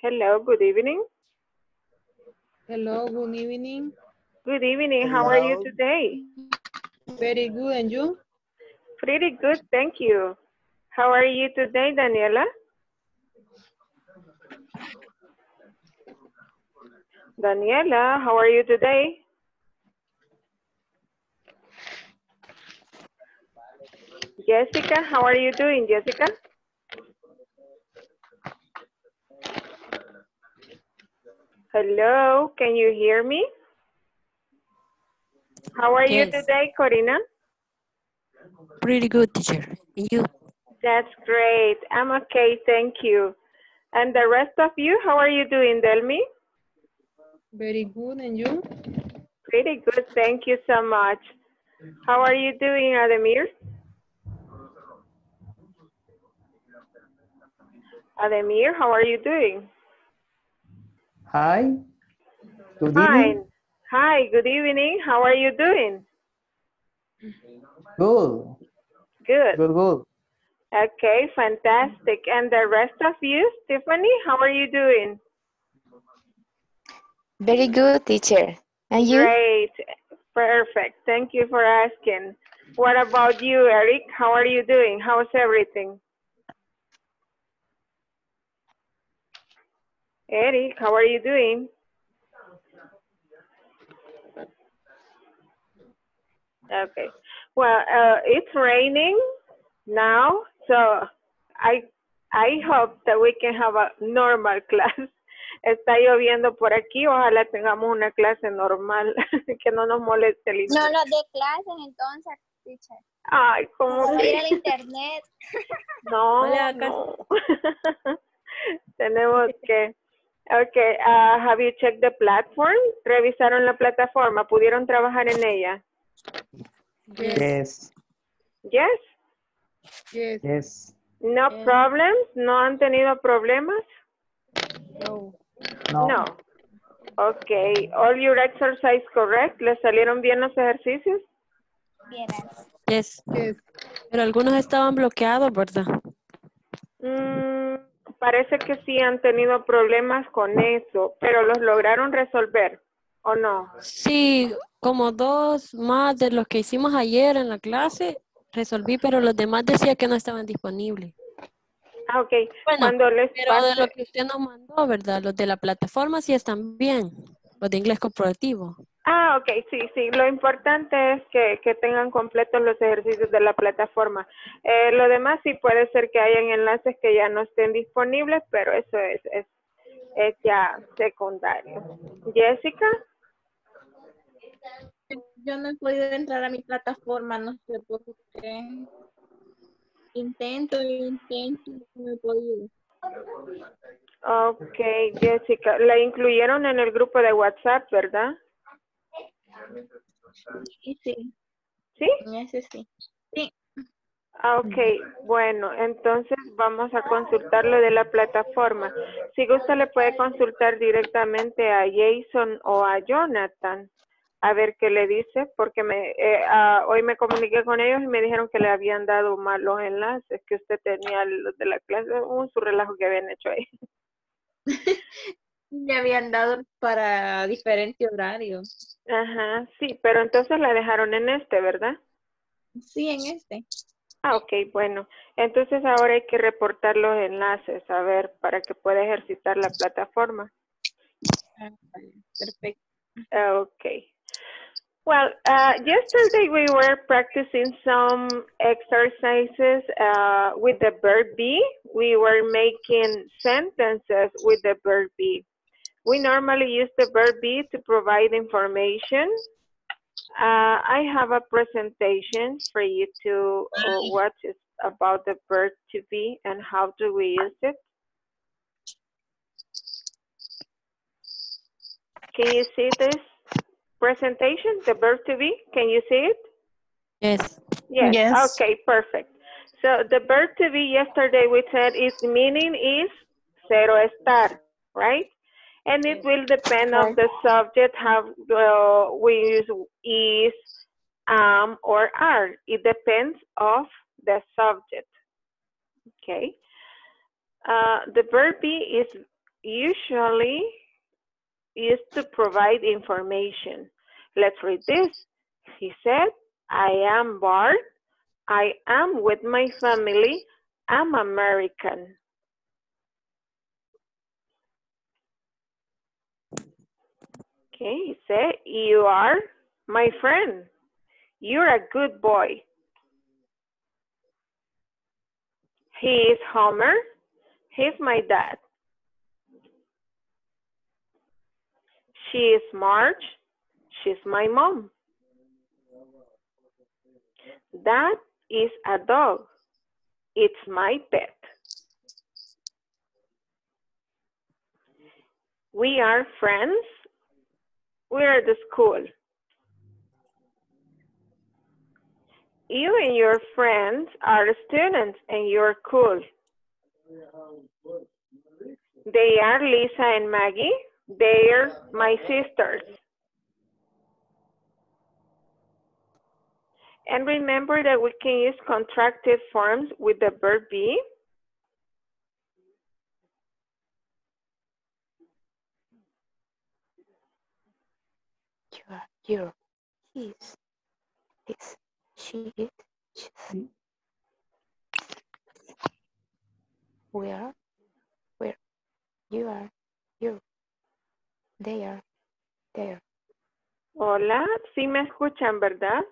Hello, good evening. Hello, good evening. Good evening, how are you today? Very good, and you? Pretty good, thank you. How are you today, Daniela? Daniela, how are you today? Jessica, how are you doing, Jessica? Hello, can you hear me? How are you today, Corina? Pretty good, teacher. And you? That's great. I'm okay, thank you. And the rest of you, how are you doing, Delmi? Very good, and you? Pretty good, thank you so much. How are you doing, Ademir? Ademir, how are you doing? Hi. Good Fine. evening. Hi, good evening. How are you doing? Good. Good. Good, good. Okay, fantastic. And the rest of you, Stephanie, how are you doing? Very good, teacher. And you? Great. Perfect. Thank you for asking. What about you, Eric? How are you doing? How's everything? Eric, how are you doing? Okay. Well, uh, it's raining now, so I I hope that we can have a normal class. Está lloviendo por aquí, ojalá tengamos una clase normal, que no nos moleste el No internet. los de clases entonces, teacher. Ay, ir al que internet. no, Hola, acá- no. Tenemos que Okay, uh, have you checked the platform? ¿Revisaron la plataforma? ¿Pudieron trabajar en ella? Yes. Yes. Yes. Yes. No Yes. problems? ¿No han tenido problemas? No. No. No. Okay. All your exercise correct? ¿Les salieron bien los ejercicios? Yes. Yes. Pero algunos estaban bloqueados, ¿verdad? Mm, parece que sí han tenido problemas con eso, pero los lograron resolver, ¿o no? Sí, como dos más de los que hicimos ayer en la clase, resolví, pero los demás decía que no estaban disponibles. Ah, ok. Bueno, Cuando les Pero de lo que usted nos mandó, ¿verdad? Los de la plataforma sí están bien. Los de inglés corporativo. Ah, ok, sí, sí. Lo importante es que, que tengan completos los ejercicios de la plataforma. Eh, lo demás sí puede ser que hayan enlaces que ya no estén disponibles, pero eso es, es, es ya secundario. Jessica, Yo no he podido entrar a mi plataforma, no sé por qué. Intento, intento, no he podido. ok, Jessica, la incluyeron en el grupo de WhatsApp, ¿verdad? Sí, sí, Sí. ese sí. Ah, Ok, bueno, entonces vamos a consultar lo de la plataforma. Si gusta, le puede consultar directamente a Jason o a Jonathan a ver qué le dice, porque me, eh, ah, hoy me comuniqué con ellos y me dijeron que le habían dado mal los enlaces, que usted tenía los de la clase, un su relajo que habían hecho ahí. Me habían dado para diferente horario. Ajá, sí, pero entonces la dejaron en este, ¿verdad? Sí, en este. Ah, ok, bueno. Entonces ahora hay que reportar los enlaces, a ver, para que pueda ejercitar la plataforma. Ah, vale, Perfecto. Okay. Well, uh, yesterday we were practicing some exercises uh, with the verb be. We were making sentences with the verb be. We normally use the verb be to provide information. Uh, I have a presentation for you to uh, watch It's about the verb to be and how do we use it. Can you see this presentation, the verb to be? Can you see it? Yes. Yes. Yes. Okay, perfect. So the verb to be yesterday we said its meaning is ser o estar, right? And it will depend on the subject how uh, we use is, am, or are. It depends of the subject. Okay. Uh, the verb be is usually used to provide information. Let's read this. He said, I am Bart. I am with my family. I'm American. Okay, said, you are my friend. You're a good boy. He is Homer. He's my dad. She is Marge. She's my mom. That is a dog. It's my pet. We are friends. We're at the school. You and your friends are students and you're cool. They are Lisa and Maggie. They're my sisters. And remember that we can use contracted forms with the verb be. You are, you're, he's, his, she, it, she's. Sí. We are, we're, you are, you. They are, there. Hola, sí me escuchan, ¿verdad?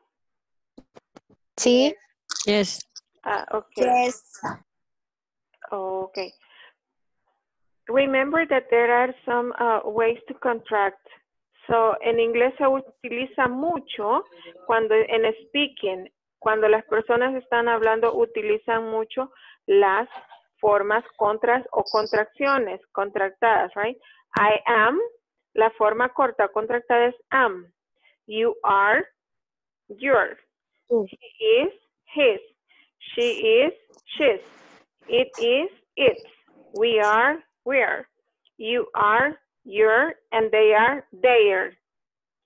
Sí. Yes. Ah, okay. Yes. Okay. Remember that there are some uh, ways to contract. So, en inglés se utiliza mucho cuando en speaking, cuando las personas están hablando, utilizan mucho las formas contras o contracciones, contractadas, right? I am, la forma corta contractada es am. You are, yours. Tú. He is, his. She is, she's. It is, its. We are, we're. You are, your, and they are, their.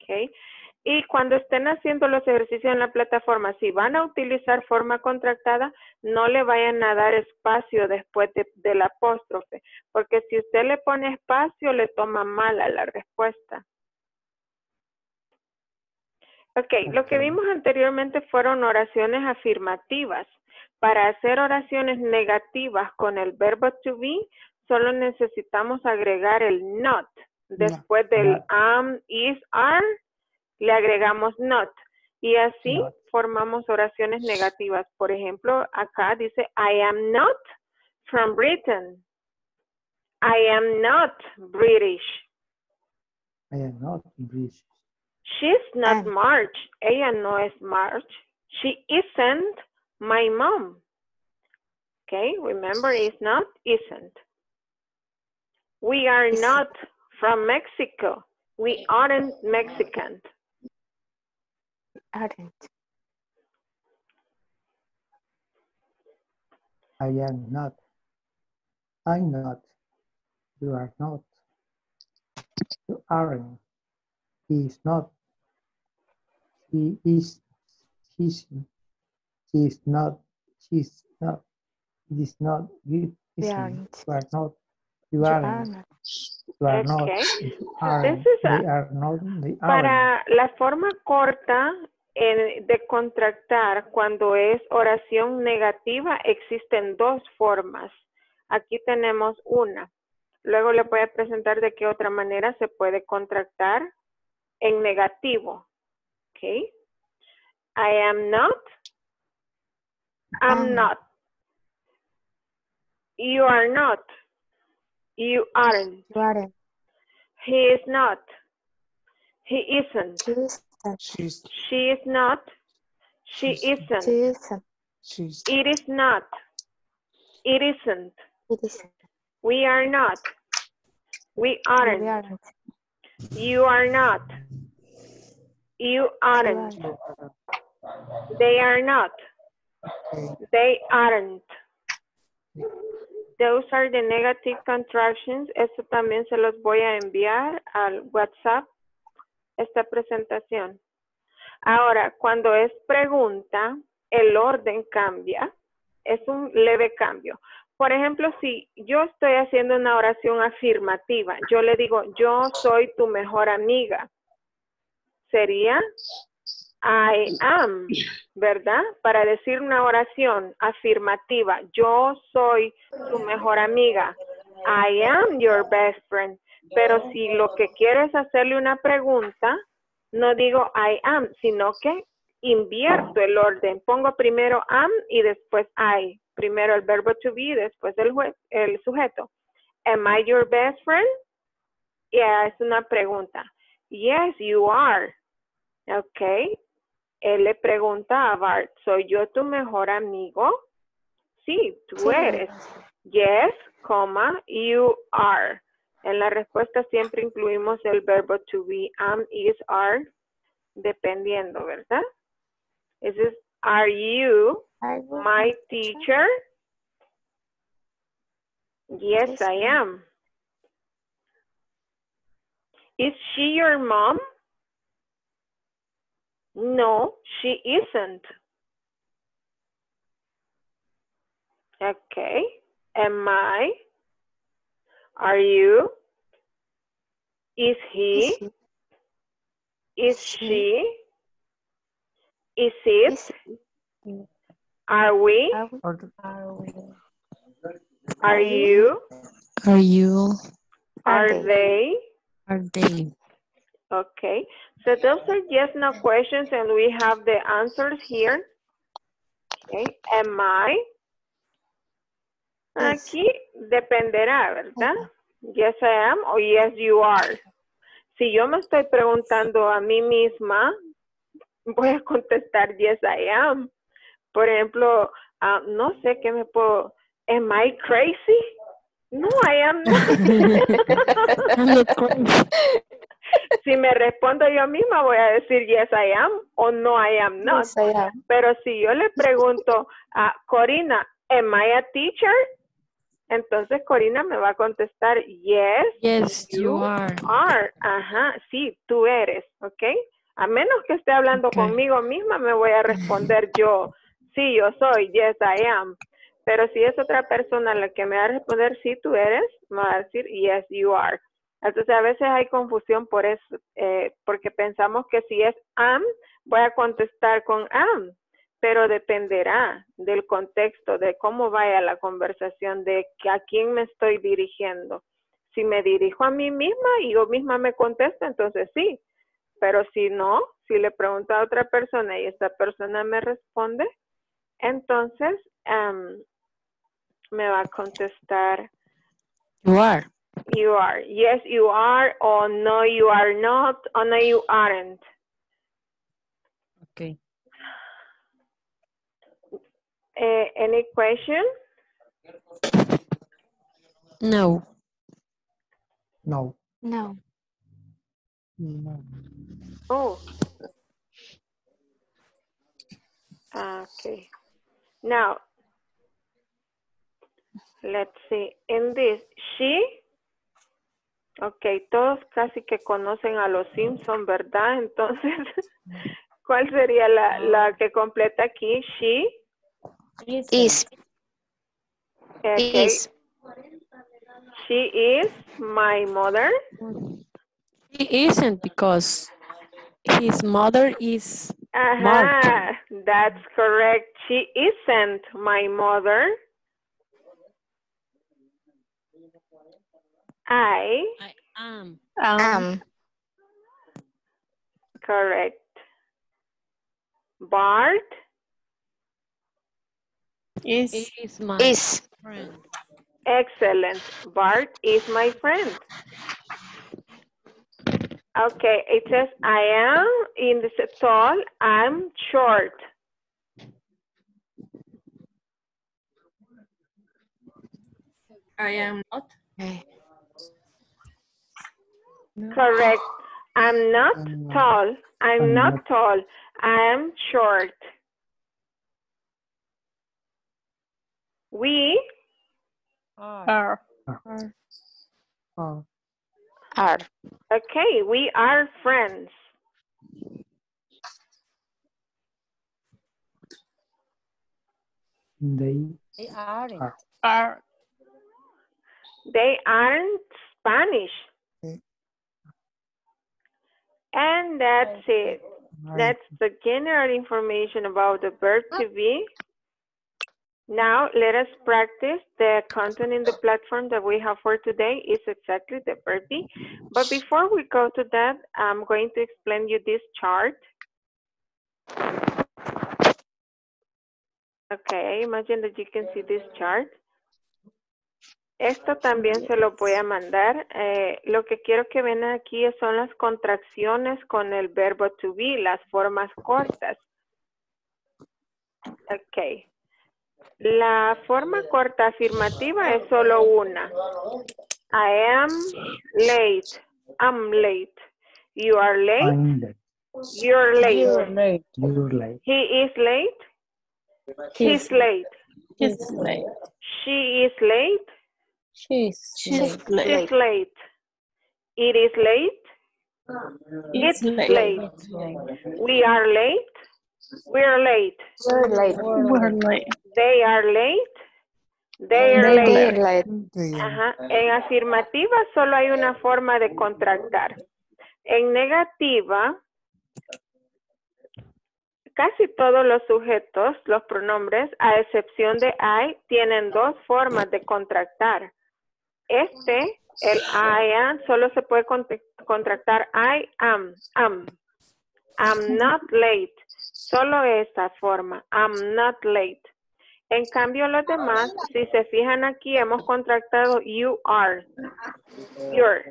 Okay. Y cuando estén haciendo los ejercicios en la plataforma, si van a utilizar forma contractada, no le vayan a dar espacio después de- del apóstrofe, porque si usted le pone espacio, le toma mal a la respuesta. Ok, lo que vimos anteriormente fueron oraciones afirmativas. Para hacer oraciones negativas con el verbo to be, solo necesitamos agregar el not. Después del am, is, are, le agregamos not. Y así Not. formamos oraciones negativas. Por ejemplo, acá dice, I am not from Britain. I am not British. I am not British. She's not Ah. March. Ella no es March. She isn't my mom. Okay, remember it's not, isn't. We are Isn't. from Mexico. We aren't Mexican. Aren't. I am not. I'm not. You are not. You aren't. He is not. He is. He's. She is not. She's not. It is not. You We isn't. aren't. You are not. You are not. Okay. You They are not. They. Para la forma corta de contractar cuando es oración negativa, existen dos formas. Aquí tenemos una. Luego le voy a presentar de qué otra manera se puede contractar en negativo. ¿Ok? I am not. I'm Am. not. You are not. You aren't. You aren't. He is not. He isn't. She isn't. She's, She is not. She isn't. She isn't. she's, It is not. It isn't. It isn't. We are not. We We aren't. aren't. You are not. You You aren't. aren't. They are not. Okay. They aren't. Those are the negative contractions. Esto también se los voy a enviar al WhatsApp, esta presentación. Ahora, cuando es pregunta, el orden cambia. Es un leve cambio. por ejemplo, si yo estoy haciendo una oración afirmativa, yo le digo, yo soy tu mejor amiga. Sería I am, ¿verdad? Para decir una oración afirmativa, yo soy tu mejor amiga. I am your best friend. Pero si lo que quiero es hacerle una pregunta, no digo I am, sino que invierto el orden. Pongo primero am y después I. Primero el verbo to be, después el, el sujeto. Am I your best friend? Yeah, es una pregunta. Yes, you are. Ok. Él le pregunta a Bart, ¿soy yo tu mejor amigo? Sí, tú Sí. eres. Yes, coma, you are. En la respuesta siempre incluimos el verbo to be, am, is, are, dependiendo, ¿verdad? Is this, are you my teacher? Yes, I am. Is she your mom? No, she isn't. Okay. Am I? Are you? Is he? Is Is she? she? Is it? Is he? Are we? Are we? Are we? Are you? Are you? Are Are they? they? Are they? Okay, so those are yes no questions and we have the answers here. Okay, am I? Yes. Aquí dependerá, ¿verdad? Yes I am o yes you are. Si yo me estoy preguntando a mí misma, voy a contestar yes I am. Por ejemplo, ah, no sé qué me puedo, am I crazy? No, I am not. Si me respondo yo misma, voy a decir yes I am o no I am not. Yes, I am. Pero si yo le pregunto a Corina, am I a teacher? Entonces Corina me va a contestar yes, Yes, you are. are. Ajá, sí, tú eres, ¿ok? A menos que esté hablando conmigo misma, me voy a responder yo, sí, yo soy, yes I am. Pero si es otra persona la que me va a responder, sí, tú eres, me va a decir, yes, you are. Entonces a veces hay confusión por eso, eh, porque pensamos que si es am, voy a contestar con am, pero dependerá del contexto, de cómo vaya la conversación, de a quién me estoy dirigiendo. Si me dirijo a mí misma y yo misma me contesto, entonces sí. Pero si no, si le pregunto a otra persona y esta persona me responde, entonces me va a contestar You. You are. Yes, you are. Or no, you are not. Or no, you aren't. Okay. Eh, any question? No. no. No. No. Oh. Okay. Now, let's see. In this, she. Okay, todos casi que conocen a los Simpson, ¿verdad? Entonces, ¿cuál sería la, la que completa aquí? She. Is. Okay. Is. She is my mother. He isn't because his mother is Aha, that's correct. She isn't my mother. I, I am. Am. correct. Bart, Is. Is my Is. friend. excellent. Bart is my friend. Okay, it says I am in the tall, I'm short. I am not. Okay. Correct. I'm not I'm not. tall. I'm, I'm not, not. tall. I'm short. We Are. Are. Are. okay, we are friends. They They aren't. are. Are. They aren't Spanish. And that's it. That's the general information about the verb to be. Now, let us practice the content in the platform that we have for today is exactly the verb be. But before we go to that, I'm going to explain you this chart. Okay, imagine that you can see this chart. Esto también se lo voy a mandar. Eh, lo que quiero que vean aquí son las contracciones con el verbo to be, las formas cortas. Ok. La forma corta afirmativa es solo una. I am late. I'm late. You are late. You're late. late. You're late. He is late. He's late. He's late. She is late. She's, She's late. She's late. It is late. It's late. We are late. We're late. We're late. We're late. They are late. Late. late. They are Ajá. En afirmativa solo hay una forma de contractar. En negativa, casi todos los sujetos, los pronombres, a excepción de I, tienen dos formas de contractar. Este, el I am, solo se puede contra- contractar I am, am. I'm not late. Solo esa forma, I'm not late. En cambio, los demás, si se fijan aquí, hemos contractado you are. You're.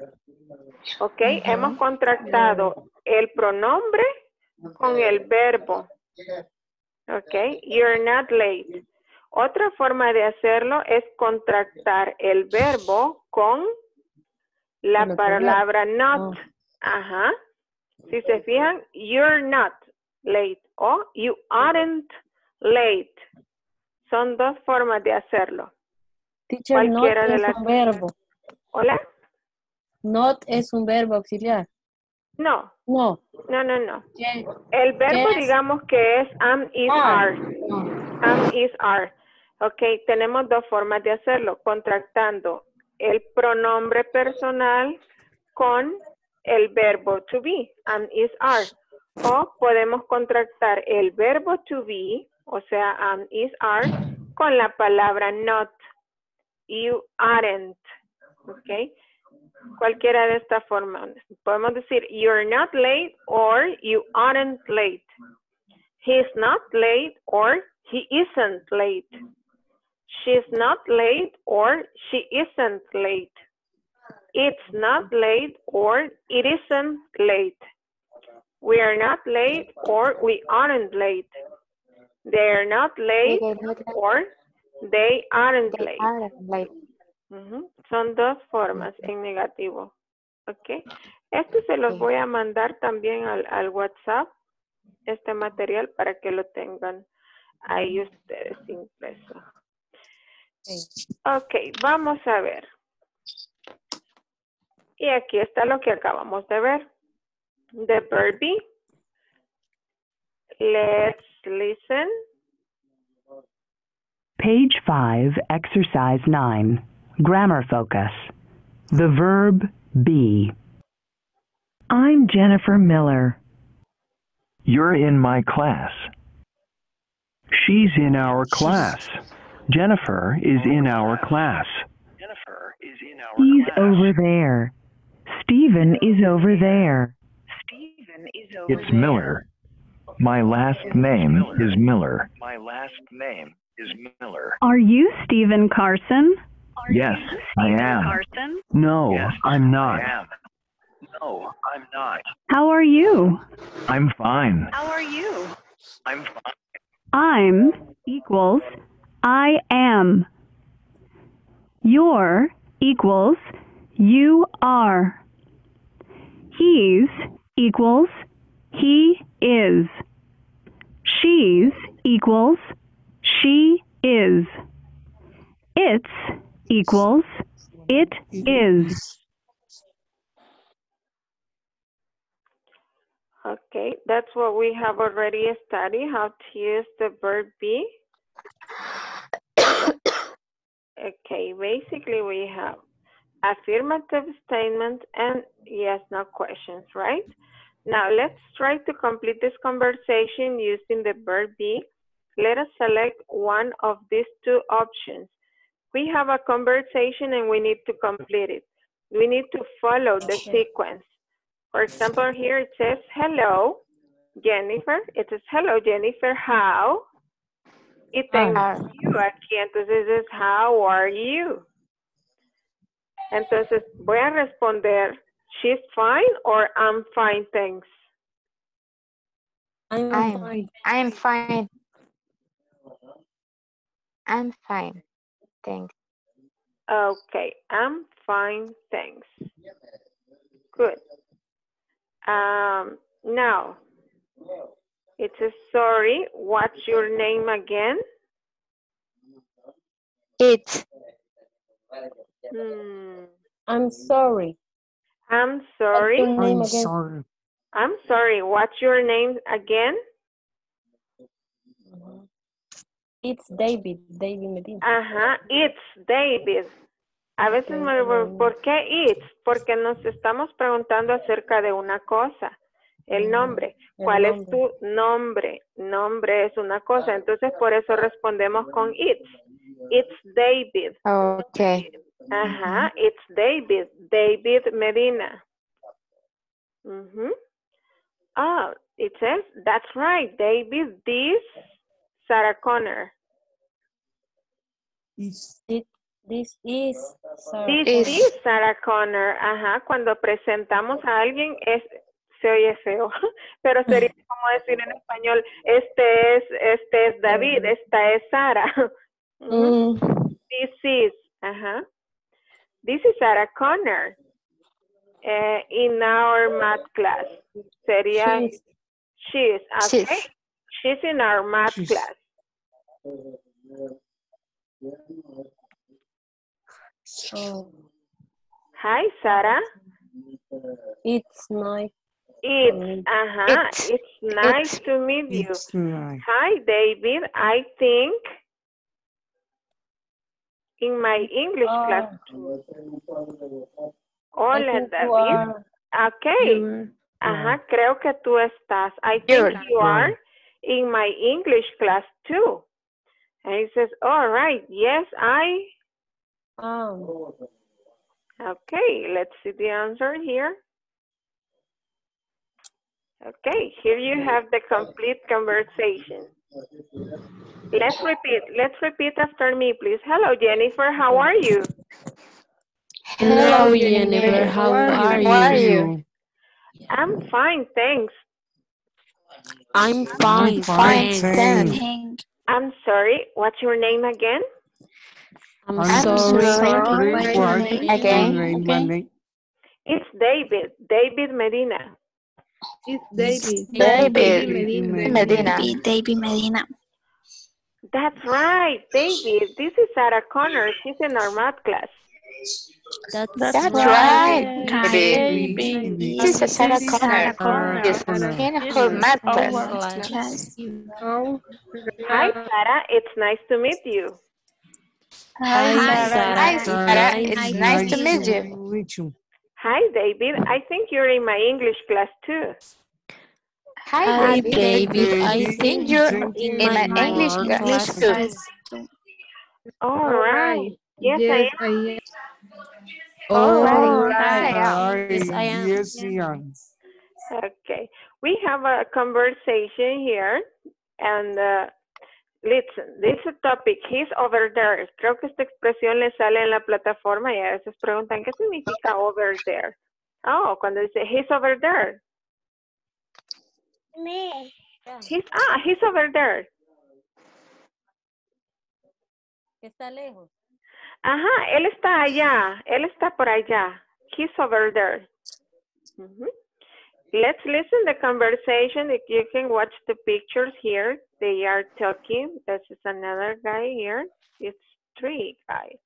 ¿Ok? Hemos contractado el pronombre con el verbo. ¿Ok? You're not late. Otra forma de hacerlo es contractar el verbo con la palabra Oh. not. Ajá. Si se fijan, you're not late o you aren't late. Son dos formas de hacerlo. Teacher, not Cualquiera de es las- un verbo. ¿Hola? Not es un verbo auxiliar. No, No. no, no, no. El verbo, digamos que es am, is, Ah, are. no. Am, is, are. Ok, tenemos dos formas de hacerlo. Contractando el pronombre personal con el verbo to be, am, is, are. O podemos contractar el verbo to be, o sea, am, is, are, con la palabra not. You aren't. Ok. Cualquiera de estas formas. Podemos decir, you're not late or you aren't late. He's not late or he isn't late. She's not late or she isn't late. It's not late or it isn't late. We are not late or we aren't late. They're not late They're not late. or they aren't They late. are late. Ujú, Son dos formas en negativo. ¿Ok? Esto se los voy a mandar también al, al WhatsApp, este material, para que lo tengan ahí ustedes impreso. Ok, vamos a ver. Y aquí está lo que acabamos de ver. The verb be. Let's listen. Page 5, Exercise 9. Grammar focus. The verb be. I'm Jennifer Miller. You're in my class. She's in our class. Jennifer is in our class. Jennifer is in our He's over there. Stephen is over there. It's Miller. My last name is Miller. My last name is Miller. Are you Stephen Carson? Yes, I am. No, I'm not. No, I'm not. How are you? I'm fine. How are you? I'm fine. I'm equals I am. You're equals you are. He's equals he is. She's equals she is. It's equals it is. Okay, that's what we have already studied, how to use the verb be. Okay, basically we have affirmative statement and yes, no questions, right? Now, let's try to complete this conversation using the verb be. Let us select one of these two options. We have a conversation and we need to complete it. We need to follow the sequence. For example, here it says, hello, Jennifer. It says, hello, Jennifer, how? Y tengo Are. you aquí, entonces es, how are you? Entonces, voy a responder, she's fine or I'm fine, thanks. I'm I'm- fine. I'm fine. I'm fine. Thanks. Okay, I'm fine, thanks. Good. Um, now, it says, sorry, what's your name again? It's Hmm, I'm sorry. I'm sorry. I'm sorry. I'm sorry, what's your name again? It's David, David Medina. Ajá, it's David. A veces me. ¿por qué it's? Porque nos estamos preguntando acerca de una cosa, el nombre. el ¿Cuál es tu nombre? Nombre es una cosa, entonces por eso respondemos con it's. It's David. okay. Ajá, it's David. David Medina. Mhm. Oh, it says, that's right, David, this, Sarah Connor. Is This is Sarah. This Is. is Sarah Connor. Ajá, cuando presentamos a alguien es se oye feo, pero sería como decir en español, este es este es David, esta es Sara. Mm, This is, ajá. This is Sarah Connor. eh, in our math class. Sería she's- she's, okay. She's. She's in our math She's. class. Hi, Sarah. it's nice. It's, meet- uh-huh, It's- it's nice to meet you. nice. Hi, David. I think in my English class. Oh, I Hola, David. are- Okay. you're- Ajá, creo que tú estás. I think You're- you are in my English class too. And he says, all right, yes, I. um, Okay, let's see the answer here. Okay, here you have the complete conversation. Let's repeat. Let's repeat after me, please. Hello, Jennifer. How are you? Hello, Jennifer. How are How you? are you? I'm fine, thanks. I'm fine, Fine, thanks. thanks. I'm sorry. What's your name again? I'm I'm sorry. sorry. What's your name Again? Name, my name. It's David. David Medina. It's David. David Medina. Medina. David Medina. That's right, David. This is Sarah Connor. She's in our math class. That's, That's right. David. Baby. This is Sarah This Connor. Connor. Yes, in her math class. Class. Hi, Sarah. It's nice to meet you. Hi, Sarah. Hi, Sarah. It's to nice to meet meet to you. Meet you. Hi, David. I think you're in my English class too. Hi, Hi, David. David. I think You're Thank in my my English English class class. too. All right. Yes, Yes, I I am. Oh, right. Hi. Hi. Yes, I am. Yes, I am. Okay. We have a conversation here and uh, listen, this topic. He's over there. Creo que esta expresión le sale en la plataforma y a veces preguntan, ¿qué significa over there? Oh, cuando dice he's over there. He's, ah, he's over there. Está lejos. Ajá, él está allá. Él está por allá. He's over there. Let's listen the conversation. If you can watch the pictures here, they are talking. This is another guy here. It's three guys.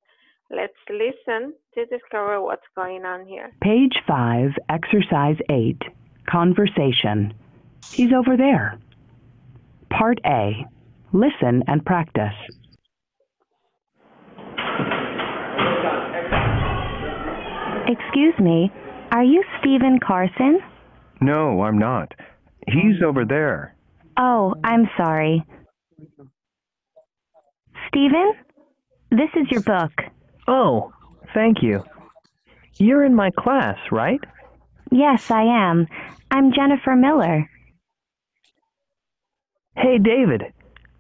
Let's listen to discover what's going on here. Page 5, Exercise 8, Conversation. He's over there. Part A. Listen and practice. Excuse me, are you Stephen Carson? No, I'm not. He's over there. Oh, I'm sorry. Stephen, this is your book. Oh, thank you. You're in my class, right? Yes, I am. I'm Jennifer Miller. Hey, David.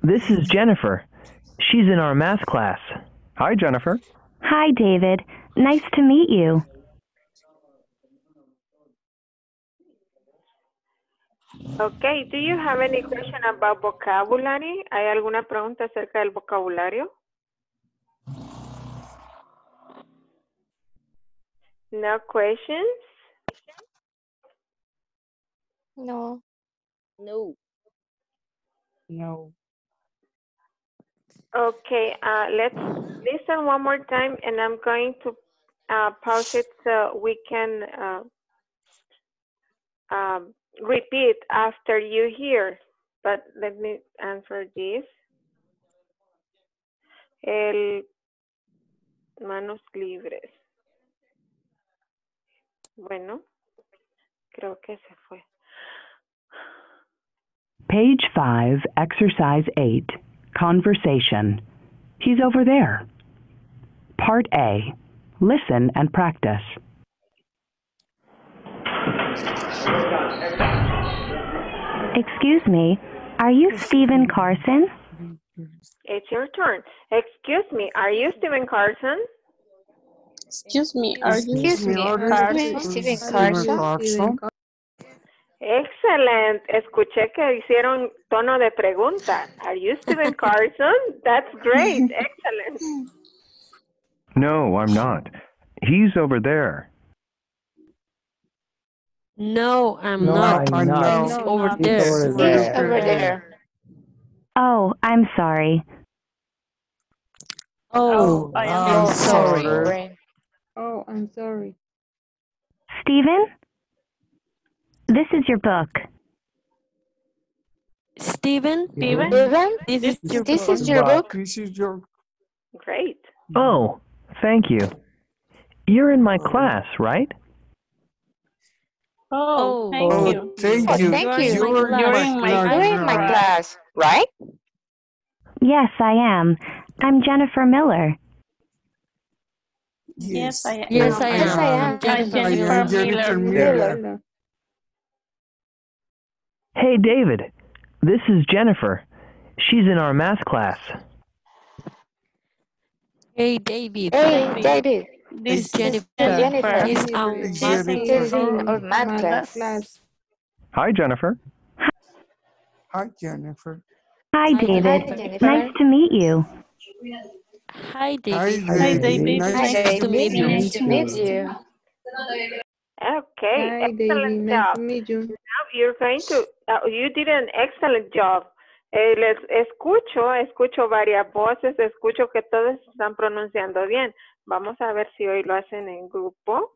This is Jennifer. She's in our math class. Hi, Jennifer. Hi, David. Nice to meet you. Okay, do you have any question about vocabulary? ¿Hay alguna pregunta acerca del vocabulario? No questions? No. No. No. Okay, uh, let's listen one more time and I'm going to uh, pause it so we can uh, um, repeat after you hear. But let me answer this. El manos libres. Bueno, creo que se fue. Page 5, Exercise 8, Conversation. He's over there. Part A. Listen and practice. Excuse me, are you Stephen Carson? It's your turn. Excuse me, are you Stephen Carson? Excuse me, are you Excuse me, are you Stephen Carson? Excellent. Escuché que hicieron tono de pregunta. Are you Stephen Carson? That's great. Excellent. No, I'm not. He's over there. No, I'm No, not. I'm not. He's over not. there. Over He's there. over there. Oh, I'm sorry. Oh, oh I I'm am sorry. Sorry. Oh, I'm sorry. Stephen? This is your book. Steven, Steven? Steven, this is your this book. is your book? This is your. Great. Oh, thank you. You're in my class, right? Oh, Oh, thank oh, you. Thank Oh, you. thank Thank you. you. You're in You're in my You're in my class, right? Yes, I am. I'm Jennifer Miller. Yes, I am. Yes, I am. I I'm. Jennifer I'm Jennifer Miller. Miller. Hey, David. This is Jennifer. She's in our math class. Hey, David. Hey, David. This is Jennifer. Jennifer. He's our This math is This is our our math class. Hi, Jennifer. Hi, Jennifer. Hi, Hi, David. Jennifer. Jennifer. Nice to meet you. Hi, David. Hi, David. Hi, Nice David. to meet you. Nice to meet you. Okay. Hi, David. excellent Nice job. to meet you. Now you're going to, uh, you did an excellent job. Eh, les escucho, escucho varias voces, escucho que todos están pronunciando bien. Vamos a ver si hoy lo hacen en grupo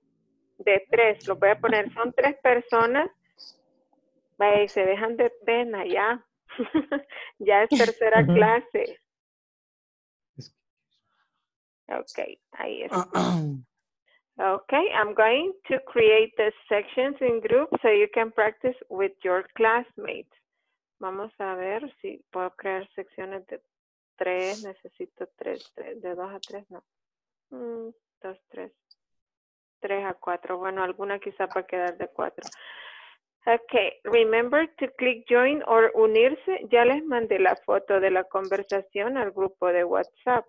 de tres. Lo voy a poner, son tres personas. Vaya, y se dejan de pena ya. ya es tercera clase. Ok, ahí está. Okay, I'm going to create the sections in groups so you can practice with your classmates. Vamos a ver si puedo crear secciones de tres. Necesito tres, tres de dos a tres, no. Mm, dos, tres. Tres a cuatro. Bueno, alguna quizá va a quedar de cuatro. Okay, remember to click join or unirse. Ya les mandé la foto de la conversación al grupo de WhatsApp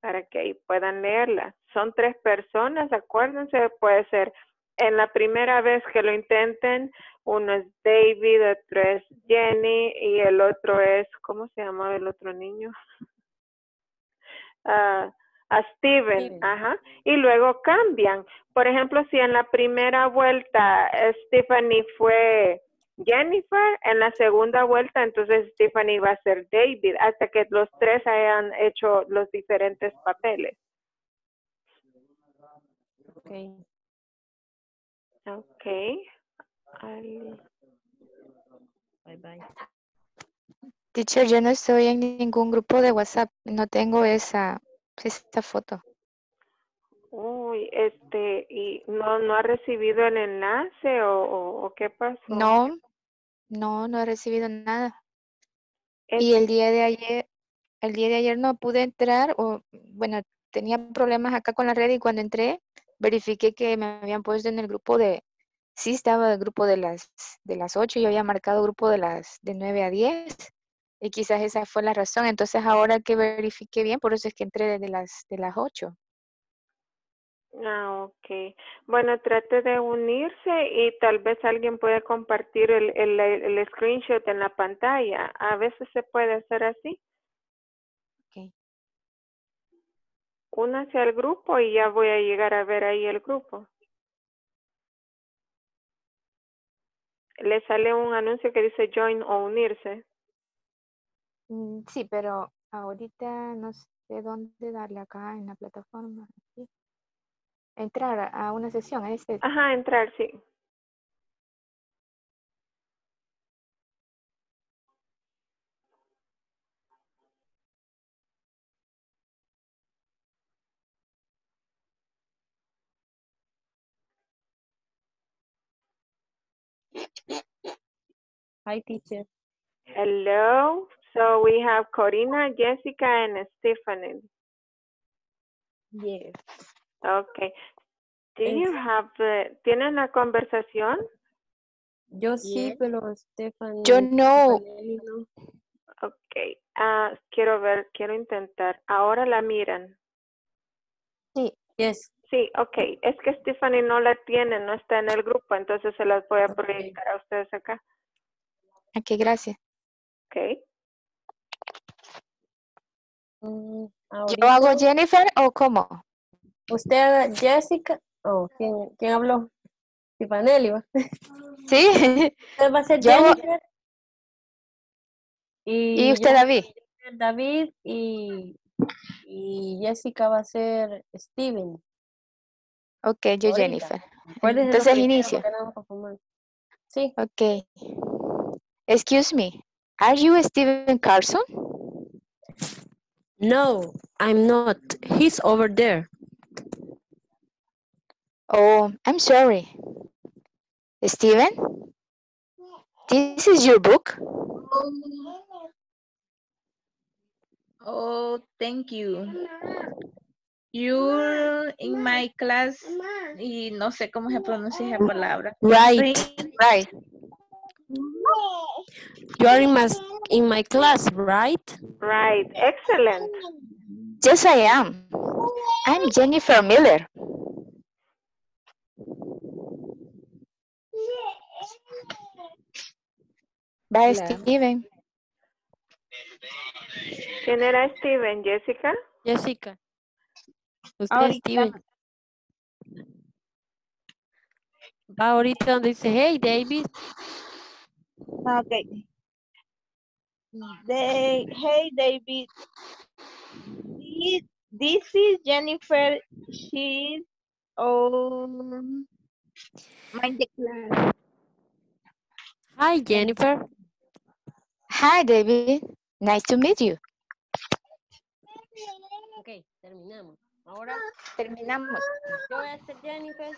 para que ahí puedan leerla. Son tres personas, acuérdense, puede ser en la primera vez que lo intenten, uno es David, otro es Jenny y el otro es, ¿cómo se llamaba el otro niño? Ah, a Steven, Steven. ajá, y luego cambian. Por ejemplo, si en la primera vuelta Stephanie fue Jennifer, en la segunda vuelta entonces Stephanie va a ser David, hasta que los tres hayan hecho los diferentes papeles. Okay. Ok. Al- Bye bye. Teacher, yo no estoy en ningún grupo de WhatsApp. No tengo esa, esa foto. Uy, este, ¿y no, no ha recibido el enlace o, o, o qué pasó? No, no, no he recibido nada. Y el día de ayer, el día de ayer no pude entrar, o bueno, tenía problemas acá con la red y cuando entré, verifiqué que me habían puesto en el grupo de, sí estaba el grupo de las, de las 8, yo había marcado grupo de las, de 9 a 10, y quizás esa fue la razón. Entonces ahora que verifiqué bien, por eso es que entré desde las, de las 8. Ah, ok. Bueno, trate de unirse y tal vez alguien pueda compartir el, el, el screenshot en la pantalla. A veces se puede hacer así. Ok. Únase al grupo y ya voy a llegar a ver ahí el grupo. Le sale un anuncio que dice join o unirse. Mm, Sí, pero ahorita no sé dónde darle acá en la plataforma. aquí. Entrar a- a una sesión, a este. Ajá, entrar, sí. Hi, teacher. Hello. So we have Corina, Jessica, and Stephanie. Yes. Okay. Do you have the, ¿tienen la conversación? Yo sí, Yes. pero Stephanie. Yo no. Okay. Ah, quiero ver, quiero intentar. Ahora la miran. Yes. Sí, okay. Es que Stephanie no la tiene, no está en el grupo, entonces se las voy a Ok. proyectar a ustedes acá. Ok, gracias. Okay. Mm, ¿Yo hago Jennifer o cómo? Usted Jessica. Oh, ¿quién, quién habló? Stefanelli, ¿va? Sí. Usted va a ser Yo Jennifer. Y, ¿Y usted, David? David y, y Jessica va a ser Steven. Ok, yo. Jennifer. Entonces inicio. Sí. Ok. Excuse me. Are you Steven Carson? No, I'm not. He's over there. Oh, I'm sorry. Steven? This is your book? Oh, thank you. You're in my class y no sé cómo se pronuncia esa palabra. Right. Right. Right. You are in my in my class, right? Right. Excellent. Yes, I am. I'm Jennifer Miller. Bye, Hola. Steven. ¿Quién era Steven? Jessica. Jessica. Usted Ahorita. Steven. Va ahorita donde dice, hey David. Okay. They, hey, David. This, this is Jennifer. She's on my class. Hi Jennifer. Hi, David. Nice to meet you. Ok, terminamos. Ahora Terminamos. yo voy a ser Jennifer.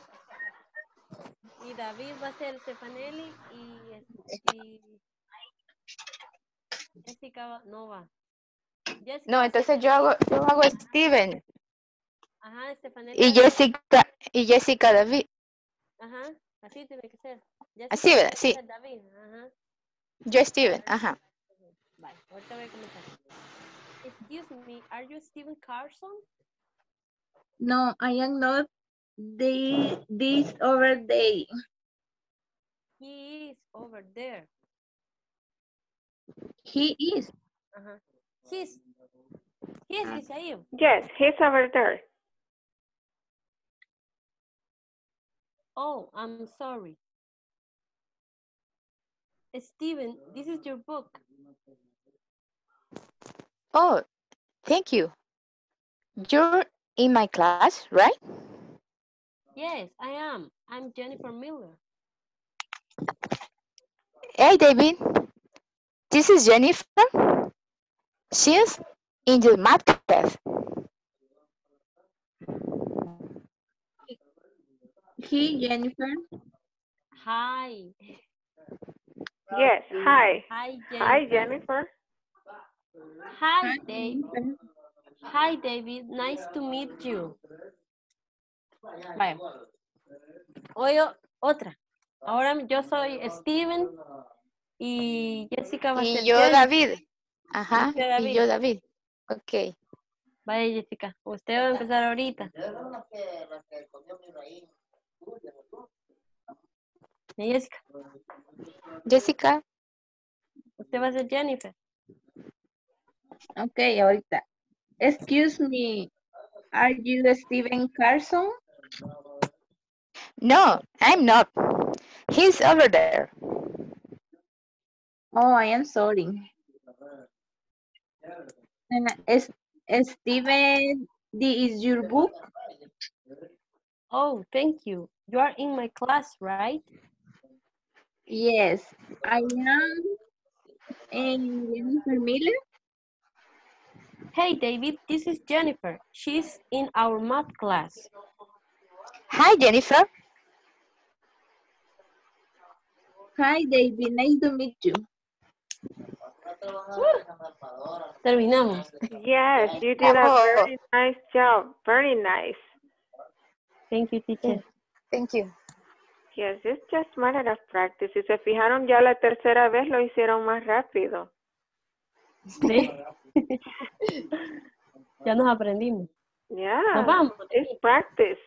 Y David va a ser Stefanelli y, y Jessica va- no va. Jessica No, entonces yo hago, yo hago Steven Ajá, Stefanelli. y Jessica y Jessica David. Ajá, así tiene que ser. Así, Jessica ¿verdad? va a Sí. David. Ajá. Yo Steven, ajá. Vale, ahorita voy a comenzar. Excuse me, are you Steven Carson? No, I am not the, this over there. He is over there. He is. Ajá. He's. He's dice ahí. Yes, he's over there. Oh, I'm sorry. Steven, this is your book. Oh, thank you. You're in my class, right? Yes, I am. I'm Jennifer Miller. Hey, David. This is Jennifer. She's in the math class. Vicky, Jennifer. Hi. Yes, hi. Hi, Jennifer. Hi, Jennifer. Hi, Dave. Hi, David. Nice to meet you. Vaya. Hoy o- otra. Ahora yo soy Steven y Jessica va a ser Y yo. David. Ajá. Y David. yo David. Ok. Vaya, Jessica. Usted va a empezar ahorita. Y Jessica, Jessica. usted va a ser Jennifer. Ok, ahorita. Excuse me. Are you Steven Carson? No, I'm not. He's over there. Oh, I am sorry. And is Steven, this is your book? Oh, thank you. You are in my class, right? Yes, I am. And Jennifer Miller? Hey, David, this is Jennifer. She's in our math class. Hi, Jennifer. Hi, David. Nice to meet you. Terminamos. Yes, you did a very nice job. Very nice. Thank you, teacher. Thank you. Yes, it's just matter of practice. Si se fijaron, ya la tercera vez lo hicieron más rápido. Sí. ya nos aprendimos. Yeah, Nos vamos. it's practice.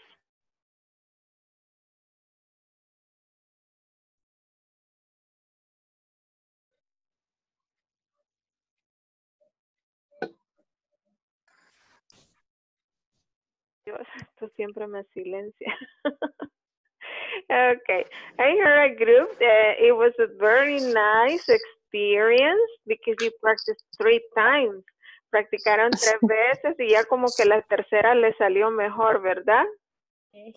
Dios, esto siempre me silencia. okay, I heard a group that it was a very nice experience because you practiced three times. Practicaron tres veces y ya como que la tercera le salió mejor, ¿verdad?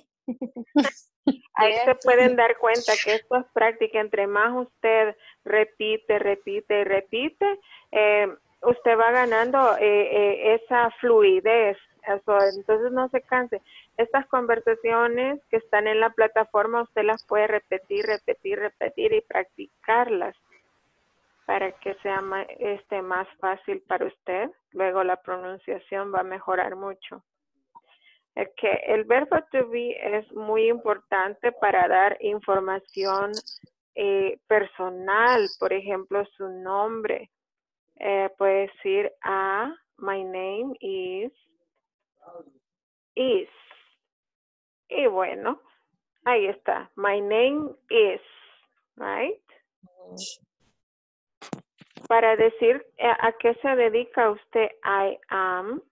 Ahí se pueden dar cuenta que esto es práctica. Entre más usted repite, repite y repite, eh, usted va ganando eh, eh, esa fluidez. Entonces no se canse. Estas conversaciones que están en la plataforma, usted las puede repetir, repetir, repetir y practicarlas para que sea ma- este, más fácil para usted. Luego la pronunciación va a mejorar mucho. Es el verbo to be es muy importante para dar información eh, personal, por ejemplo, su nombre. Eh, puede decir, ah, my name is, is. Y bueno, ahí está, my name is, right? Para decir eh, a qué se dedica usted, I am,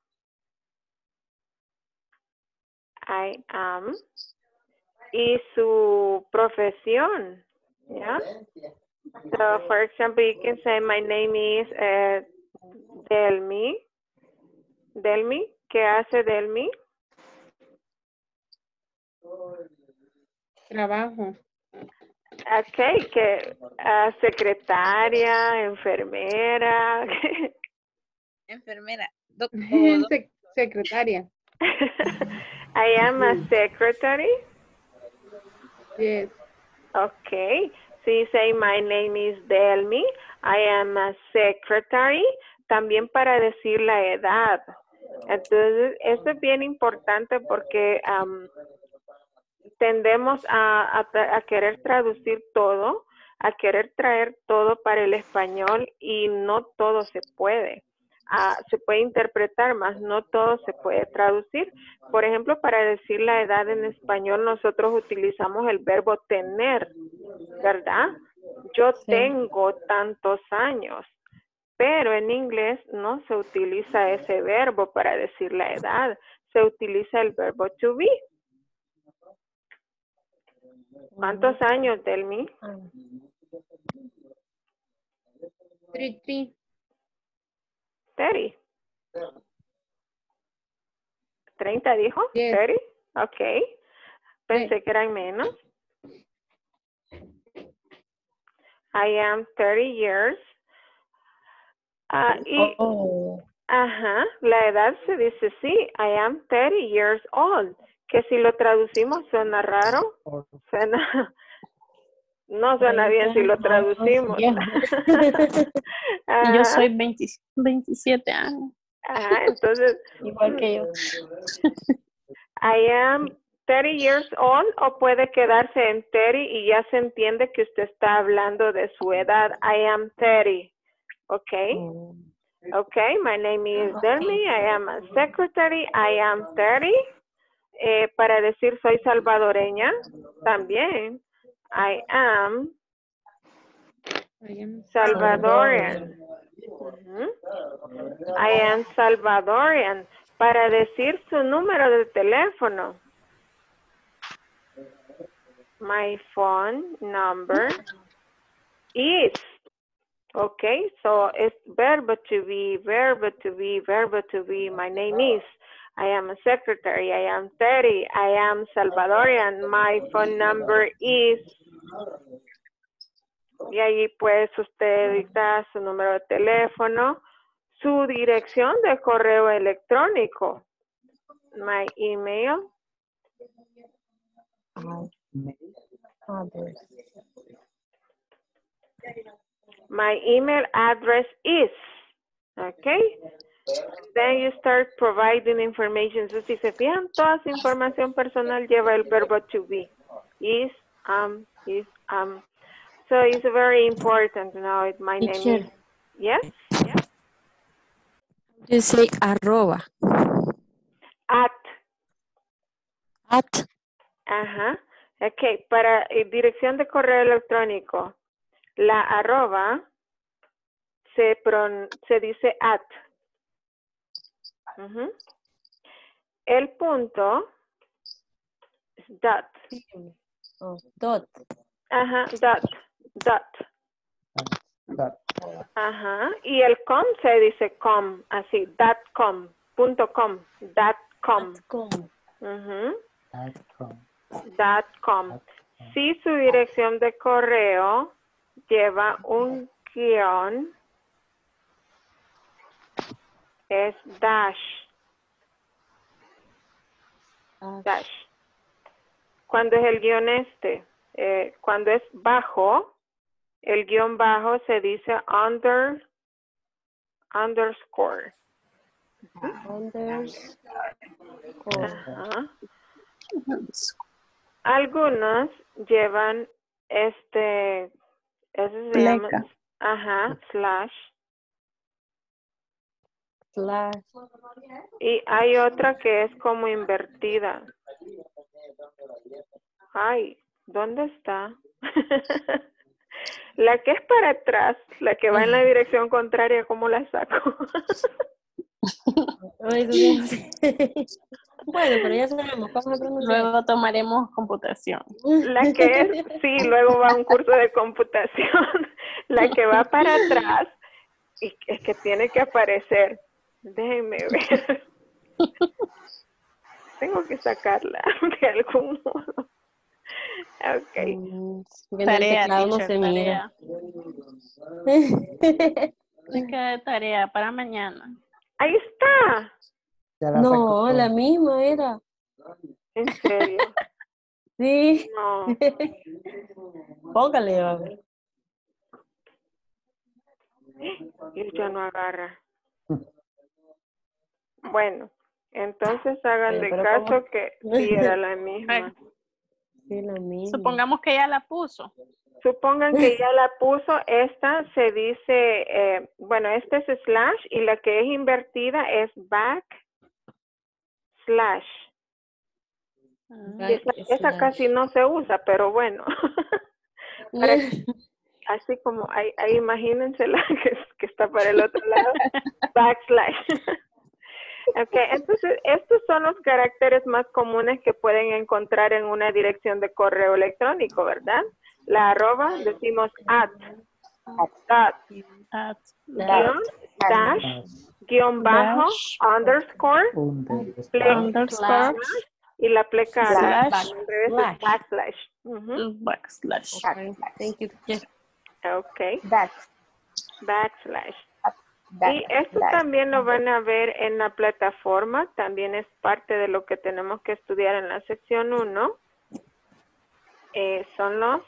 I am, y su profesión, ¿ya? So, for example, you can say, my name is uh, Delmi. Delmi, ¿qué hace Delmi? Trabajo. Ok, que ah, secretaria, enfermera. Enfermera. Doc- secretaria. I am a secretary. Yes. Okay. So you say, my name is Delmi. I am a secretary. También para decir la edad. Entonces, eso es bien importante porque am, tendemos a, a tra- a querer traducir todo, a querer traer todo para el español y no todo se puede. Ah, se puede interpretar, más no todo se puede traducir. Por ejemplo, para decir la edad en español, nosotros utilizamos el verbo tener, ¿verdad? Yo Sí. tengo tantos años, pero en inglés no se utiliza ese verbo para decir la edad, se utiliza el verbo to be. ¿Cuántos años, Delmi? Ah, Three, three. 30. 30 dijo? Yes. 30. Ok. Pensé que eran menos. I am 30 years. Ah, y, Oh, ajá, la edad se dice sí, I am 30 years old. Que si lo traducimos suena raro, suena, no suena bien si lo traducimos. Ajá, yo soy 20 27 años. ajá, entonces, Igual que yo. I am 30 years old o puede quedarse en 30 y ya se entiende que usted está hablando de su edad. I am 30. Okay. Okay, my name is Delmi. I am a secretary. I am 30. Eh, para decir soy salvadoreña, también. I am Salvadorian. I am Salvadorian. Para decir su número de teléfono. My phone number is. Okay, so it's verbo to be, verbo to be, verbo to be. My name is. I am a secretary. I am 30. I am Salvadorian. My phone number is. Y ahí pues usted dicta su número de teléfono, su dirección de correo electrónico. My email. My email address is. Okay. Then you start providing information. So, si se fijan, toda su información personal lleva el verbo to be. Is, um, is, um. So it's very important to know it. My name is. Yes? Yes. You say arroba. At. At. Ajá. Ok, para eh, dirección de correo electrónico, la arroba se, pron- se dice at. El punto es dot. Oh, dot. Ajá, dot, dot. that Ajá. Y el com se dice com, así, dot com, punto com, dot com. Com. Ujú. that from dot com. Si su dirección de correo lleva un guion, es dash. Dash. Cuando es el guion este, eh, cuando es bajo, el guion bajo se dice under, underscore. Underscore. Ajá. Algunos llevan este, eso se llama, Pleca. ajá, slash. Slash. Y hay otra que es como invertida. Ay, ¿dónde está? la que es para atrás, la que va en la dirección contraria, ¿cómo la saco? Bueno, pero ya sabemos. Luego tomaremos computación. La que es, sí, luego va a un curso de computación. La que va para atrás y es que tiene que aparecer. Déjenme ver. Tengo que sacarla de algún modo. Ok. Mm, Tarea, teacher, tarea. Me queda de tarea para mañana. Ahí está. No, la misma era. En serio. Sí. No. Póngale, a ver. Y ya no agarra. Bueno, entonces hagan de caso ¿cómo? que sí era la misma. Sí, la misma. Supongamos que ya la puso. Supongan que ya la puso, esta se dice, eh, bueno, este es slash y la que es invertida es back slash. Y esa, esa casi no se usa, pero bueno. Para así como, ahí, ahí imagínense la que, que está para el otro lado, backslash. ok, entonces estos son los caracteres más comunes que pueden encontrar en una dirección de correo electrónico, ¿verdad? La arroba, decimos at, dot, At, guion, dash, guion bajo, underscore, Underscore. pleca, underscore, y la pleca Slash. Slash. backslash. Ujú. backslash. Thank you, teacher. Ok, That. backslash. Y esto también lo van a ver en la plataforma, también es parte de lo que tenemos que estudiar en la sección 1. Eh, son los,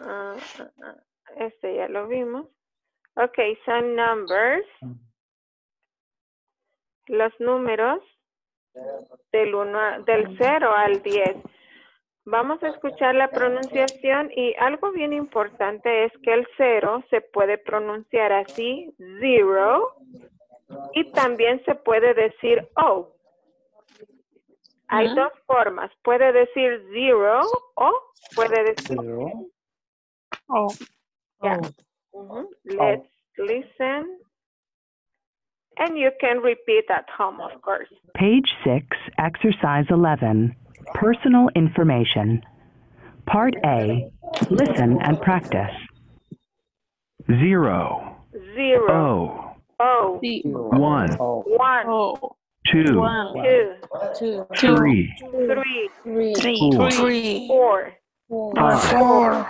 ah, ah, ah, este ya lo vimos. Ok, son numbers, los números del, uno, del 0 al 10. Vamos a escuchar la pronunciación y algo bien importante es que el 0 se puede pronunciar así, zero, y también se puede decir O. Hay dos formas, puede decir zero o puede decir Oh. Yeah. Mhm. Let's listen. And you can repeat at home, of course. Page 6, Exercise 11, Personal Information. Part A, Listen and Practice. Zero. Zero. O. O. One. One. Oh. Two. One. Two. Three. Three. Four. Four. Five.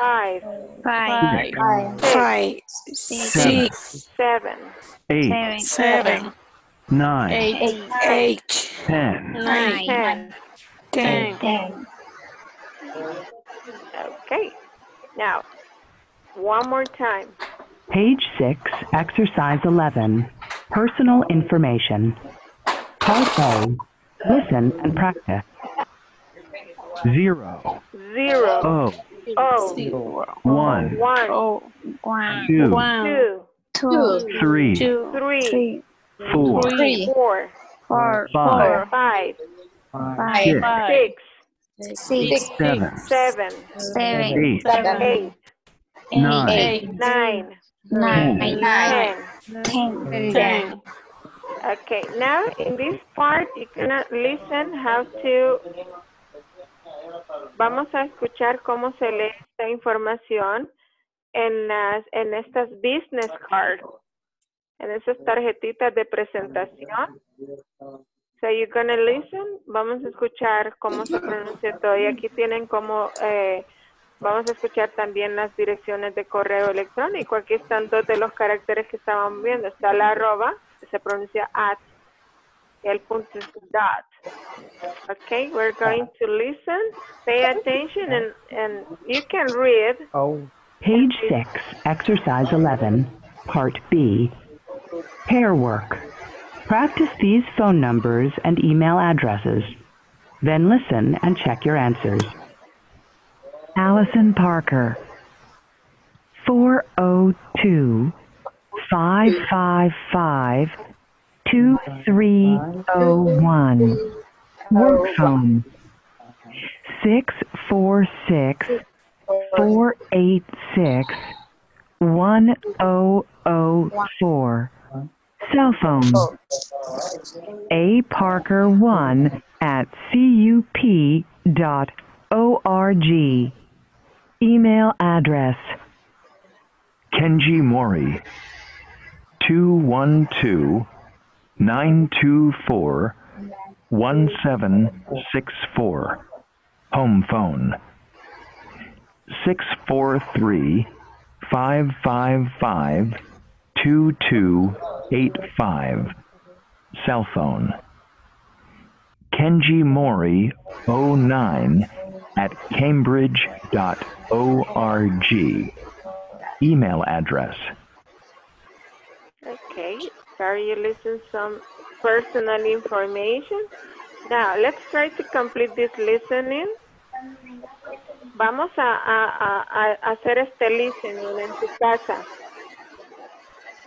Five. Five. Five. Seven. Seven. Eight. Seven. Nine. Eight. Eight. Ten. Nine. Ten. Ten. Okay. Now, one more time. Page 6, Exercise 11, Personal Information. Part A, Listen and Practice. Zero. Zero. O. O. One. One. Oh. One. Two. One. Two. Two. Three. Two. Three. Four. Three. Four. Four. Five. Five. Six. Five. Six. Six. Seven. Seven. Seven. Eight. Eight. Nine. Eight. Nine. Nine. Ten. Ten. Ten. Okay, now in this part you can listen how to Vamos a escuchar cómo se lee esta información en las en estas business cards, en esas tarjetitas de presentación. So you're gonna listen, vamos a escuchar cómo se pronuncia todo y aquí tienen como eh, vamos a escuchar también las direcciones de correo electrónico. Aquí están dos de los caracteres que estaban viendo. Está la arroba, se pronuncia at, el punto es dot. Okay, we're going to listen, pay attention, and, and you can read. Oh. Page 6, Exercise 11, Part B, Pair Work. Practice these phone numbers and email addresses. Then listen and check your answers. Allison Parker. 402 555 2301. Work phone. 646 486 1004. Cell phone. A Parker 1 at cup.org. Email address. Kenji Mori. 212 924 1764. Home phone. 643 555 2285. Cell phone. Kenji Mori 09 at cambridge.org. Email address. Sorry you listen some personal information. Now, let's try to complete this listening. Vamos a, hacer este listening en tu casa.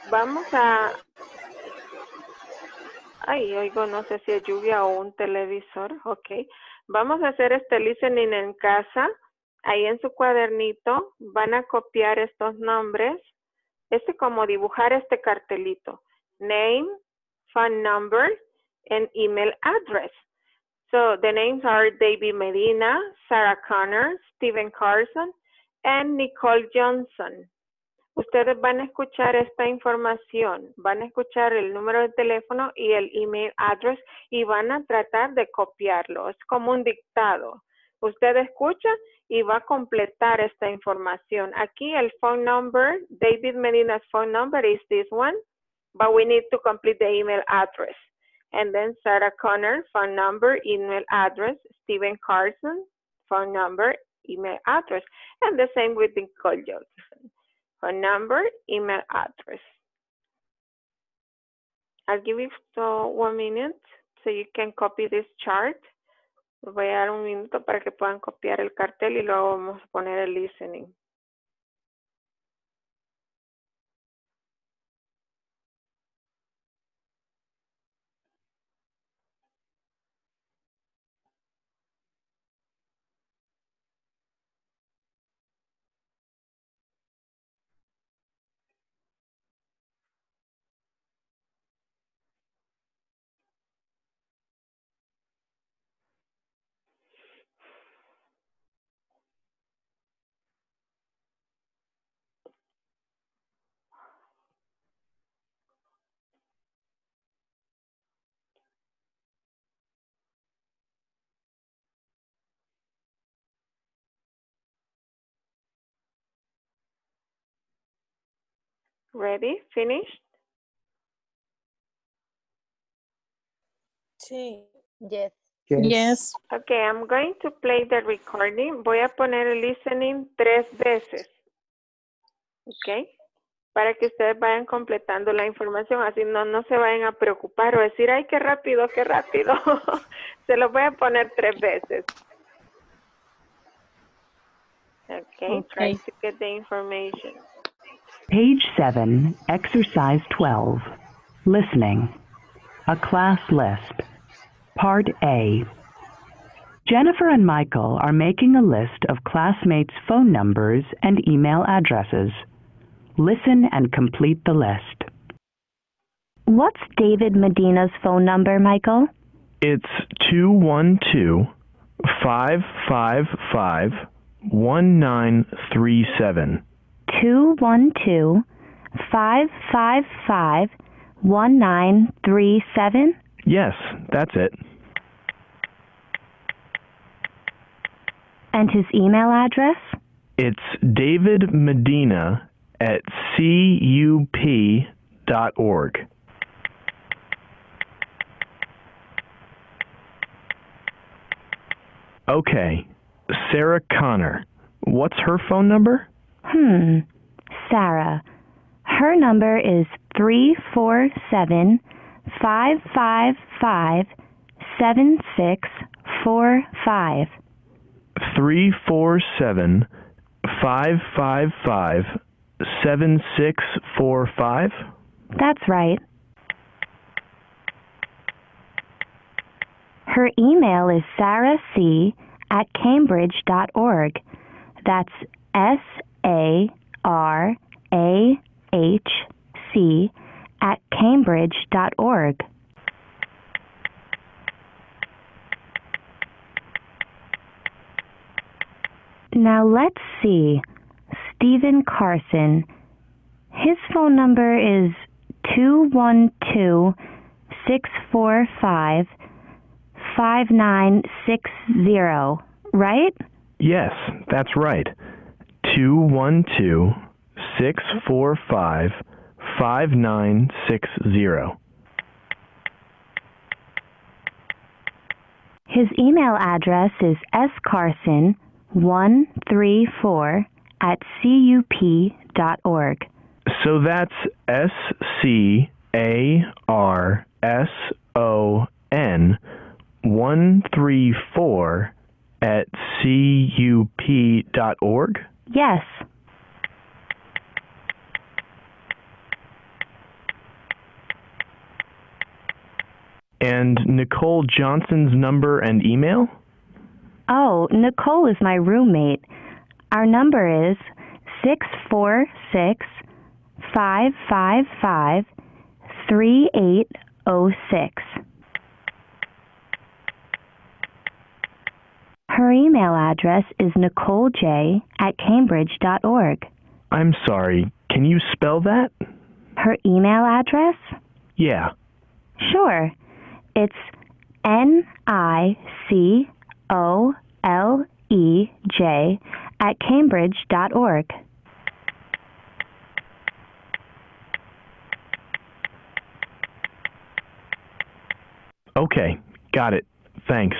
Vamos a... Ay, oigo, no sé si es lluvia o un televisor. Ok. Vamos a hacer este listening en casa. Ahí en su cuadernito van a copiar estos nombres. Este como dibujar este cartelito. Name, phone number, and email address. So the names are David Medina, Sarah Connor, Stephen Carson, and Nicole Johnson. Ustedes van a escuchar esta información, van a escuchar el número de teléfono y el email address y van a tratar de copiarlo. Es como un dictado. Usted escucha y va a completar esta información. Aquí el phone number, David Medina's phone number is this one, but we need to complete the email address. And then Sarah Connor, phone number, email address, Stephen Carson, phone number, email address. And the same with Nicole Johnson. Phone number, email address. I'll give you one minute so you can copy this chart. Voy a dar un minuto para que puedan copiar el cartel y luego vamos a poner el listening. Ready? Finished? Sí. Yes. Yes. Okay, I'm going to play the recording. Voy a poner el listening tres veces. Ok. Para que ustedes vayan completando la información, así no, no se vayan a preocupar o decir, ay, qué rápido, qué rápido. se los voy a poner tres veces. Okay, try Okay. to get the information. Page 7, Exercise 12. Listening. A class list. Part A. Jennifer and Michael are making a list of classmates' phone numbers and email addresses. Listen and complete the list. What's David Medina's phone number, Michael? It's 212 555 1937. 212 555 1937? Yes, that's it. And his email address? It's David Medina at cup.org. Okay, Sarah Connor. What's her phone number? Hmm. Sarah. Her number is 347 555 7645. 347 555 7645. That's right. Her email is sarah c at cambridge.org. That's S A R A H C at cambridge.org. Now let's see. Stephen Carson. His phone number is 212 645 5960, right? Yes, that's right. 212 645 5960. His email address is scarson134 at cup.org. So that's S C A R S O N 134 at cup.org? Yes. And Nicole Johnson's number and email? Oh, Nicole is my roommate. Our number is 646 555 3806. Her email address is nicolej at cambridge.org. I'm sorry, can you spell that? Her email address? Yeah. Sure. It's N I C O L E J at cambridge.org. Okay, got it. Thanks.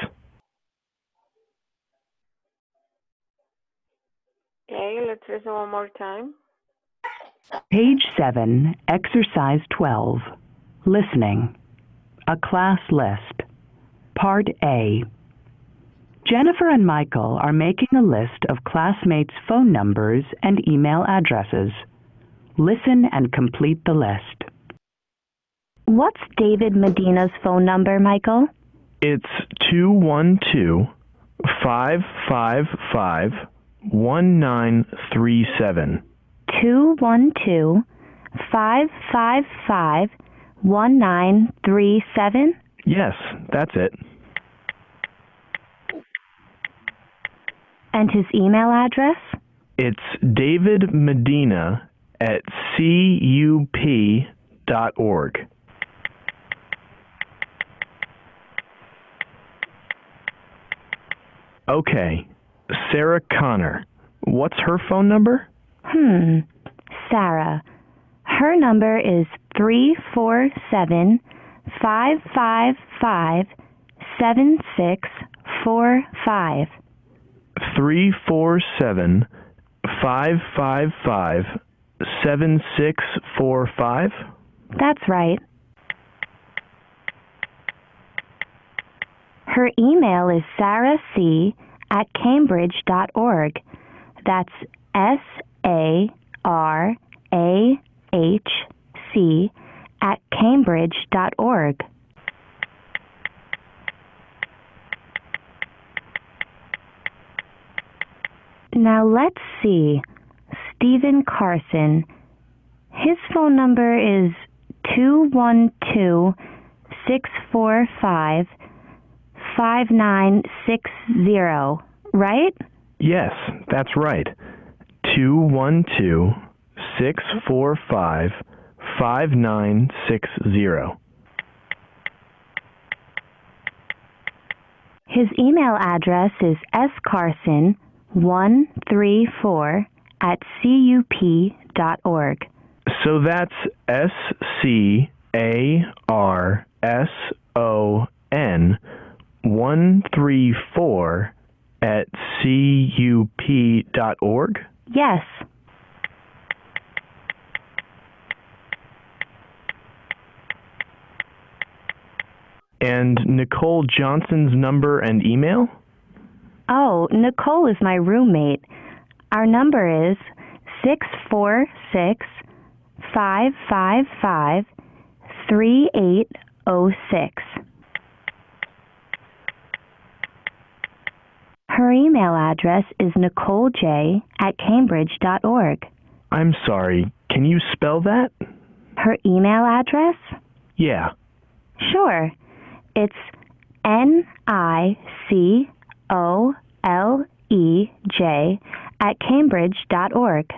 Okay, let's listen one more time. Page 7, Exercise 12. Listening. A class list. Part A. Jennifer and Michael are making a list of classmates' phone numbers and email addresses. Listen and complete the list. What's David Medina's phone number, Michael? It's 212 555 1937. 212 555 1937? Yes, that's it. And his email address? It's David Medina at cup.org. Okay, Sarah Connor. What's her phone number? Hmm. Sarah. Her number is 347 555 7645. 347 555 7645. That's right. Her email is sarah c at cambridge.org. That's S A R A H C at cambridge.org. Now let's see. Stephen Carson. His phone number is 212 645 5960, right? Yes, that's right. 212 645 5960. His email address is scarson134 at cup.org. So that's S C A R S O N 134 at cup.org? Yes. And Nicole Johnson's number and email? Oh, Nicole is my roommate. Our number is 646 555 3806. Her email address is nicolej at cambridge.org. I'm sorry, can you spell that? Her email address? Yeah. Sure. It's N I C O L E J at cambridge.org.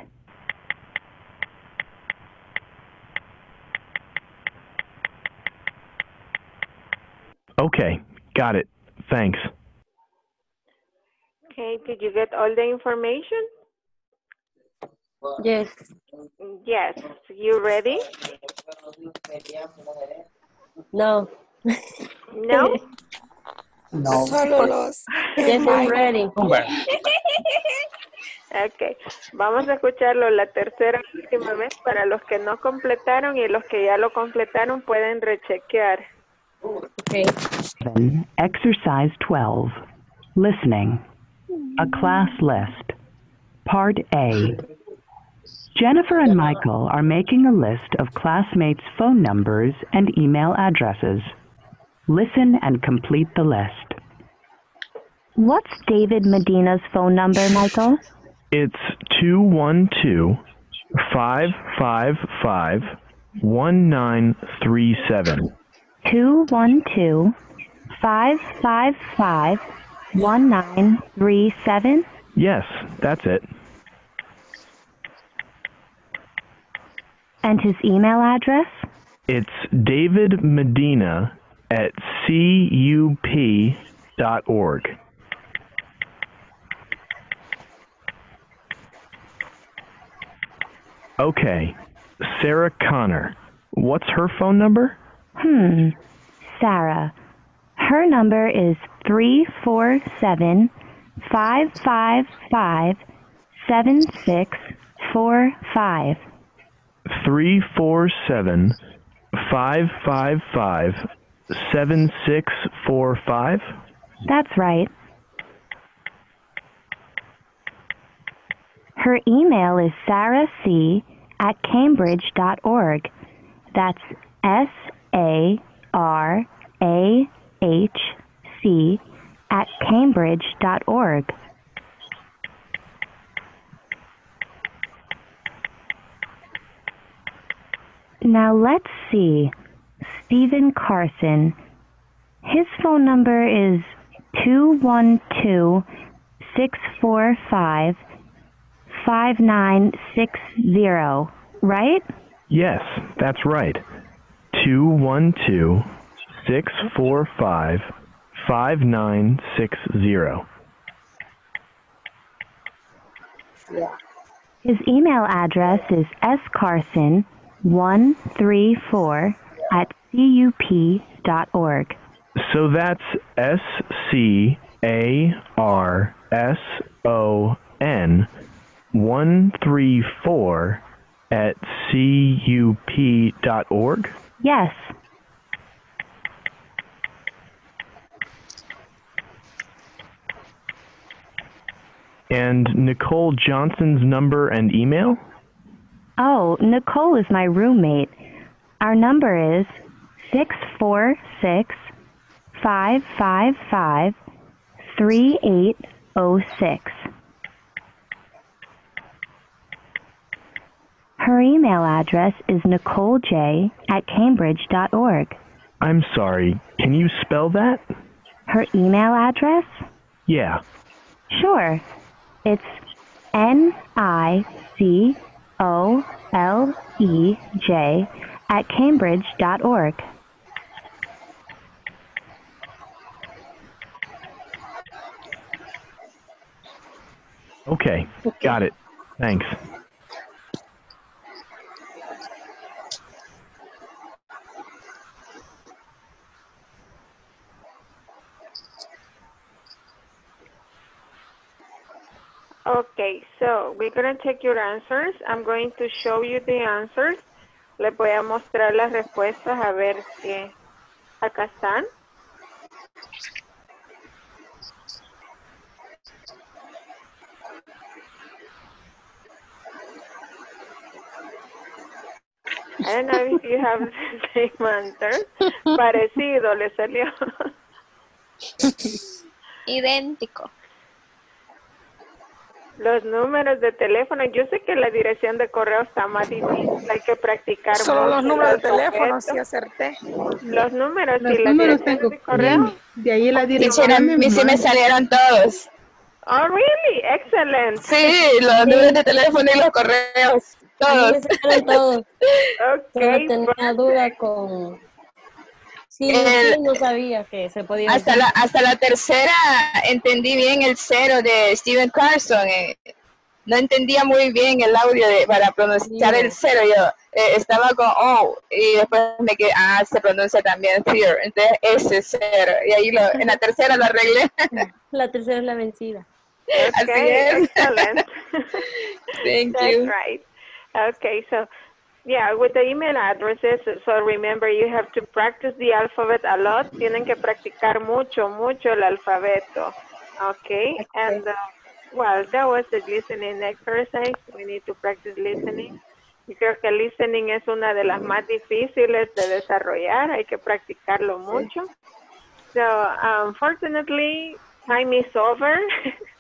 Okay, got it. Thanks. Okay, did you get all the information? Yes. Yes. You ready? No. No? No. Solo los. Yes, I'm ready. Ok, vamos a escucharlo la tercera y última vez para los que no completaron y los que ya lo completaron pueden rechequear. Okay. 7. Exercise 12. Listening. A class list. Part A. Jennifer and Michael are making a list of classmates' phone numbers and email addresses. Listen and complete the list. What's David Medina's phone number, Michael? It's 212 555 1937. 212 555 1937? Yes, that's it. And his email address? It's David Medina at cup.org. Okay, Sarah Connor. What's her phone number? Hmm, Sarah. Her number is 347 555 7645. 347 555 7645. That's right. Her email is sarah c at cambridge.org. That's S A R A H C at cambridge.org. Now let's see. Stephen Carson. His phone number is 212 645 5960, right? Yes, that's right. 212 645 5960. His email address is scarson134 at cup.org. So that's S C A R S O N 134 at cup.org? Yes. And Nicole Johnson's number and email? Oh, Nicole is my roommate. Our number is 646 555 3806. Her email address is nicolej at cambridge.org. I'm sorry, can you spell that? Her email address? Yeah. Sure. It's N I C O L E J at cambridge.org. Okay, got it. Thanks. Okay, so we're going to check your answers. I'm going to show you the answers. Les voy a mostrar las respuestas a ver si acá están. I don't know if you have the same answer. Parecido le salió. Idéntico. Los números de teléfono, yo sé que la dirección de correo está más difícil, hay que practicar Solo los números de teléfono, sí acerté. Los números Los y la números dirección tengo de correo. bien. De ahí la dirección. mí sí me salieron todos. Oh, really? Excellent. Sí, los números de teléfono y los correos. Todos. me salieron todos. Solo Okay, tenía duda con... Sí, El- no sabía que se podía Hasta la, hasta la tercera entendí bien el cero de Steven Carson. eh. No entendía muy bien el audio de, para pronunciar el cero. Yo eh, estaba con oh y después me quedé, ah, se pronuncia también fear. Entonces ese cero. Y ahí lo, en la tercera lo arreglé. La tercera es la vencida. Así okay, es. excellent. Thank That's you. right. Okay, so yeah, with the email addresses, so remember you have to practice the alphabet a lot. Tienen que practicar mucho, mucho el alfabeto. Okay, and uh, well, that was the listening exercise. We need to practice listening. Yo creo que listening es una de las más difíciles de desarrollar. Hay que practicarlo mucho. So, unfortunately, time is over.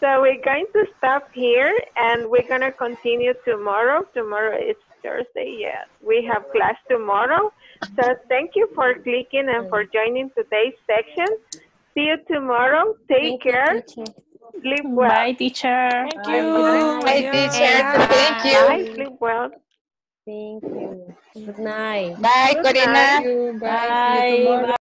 so we're going to stop here and we're going to continue tomorrow. Tomorrow is Thursday, yes. We have class tomorrow. So thank you for clicking and for joining today's section. See you tomorrow. Take care. Sleep well. Bye, teacher. Thank you. Bye, teacher. Thank you. Bye. Sleep well. Thank you. Good night. Bye, Good Corina. night. Bye. Bye.